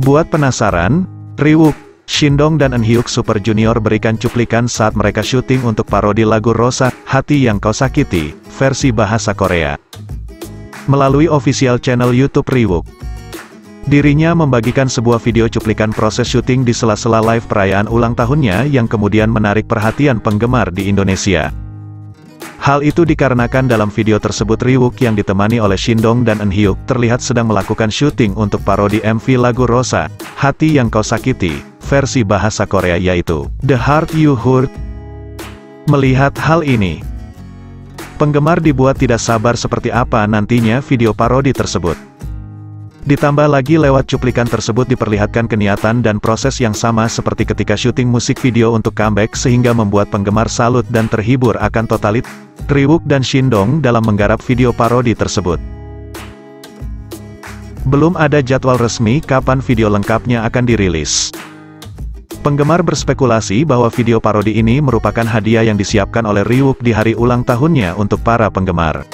Buat penasaran, Riwook, Shindong dan Eunhyuk Super Junior berikan cuplikan saat mereka syuting untuk parodi lagu Rosa, Hati Yang Kau Sakiti, versi bahasa Korea. Melalui official channel YouTube Riwook. Dirinya membagikan sebuah video cuplikan proses syuting di sela-sela live perayaan ulang tahunnya yang kemudian menarik perhatian penggemar di Indonesia. Hal itu dikarenakan dalam video tersebut Riwook yang ditemani oleh Shindong dan Eunhyuk terlihat sedang melakukan syuting untuk parodi MV lagu Rosa, Hati Yang Kau Sakiti, versi bahasa Korea yaitu The Heart You Hurt. Melihat hal ini, penggemar dibuat tidak sabar seperti apa nantinya video parodi tersebut. Ditambah lagi lewat cuplikan tersebut diperlihatkan keniatan dan proses yang sama seperti ketika syuting musik video untuk comeback sehingga membuat penggemar salut dan terhibur akan totalit, Triwook dan Shindong dalam menggarap video parodi tersebut. Belum ada jadwal resmi kapan video lengkapnya akan dirilis. Penggemar berspekulasi bahwa video parodi ini merupakan hadiah yang disiapkan oleh Ryuk di hari ulang tahunnya untuk para penggemar.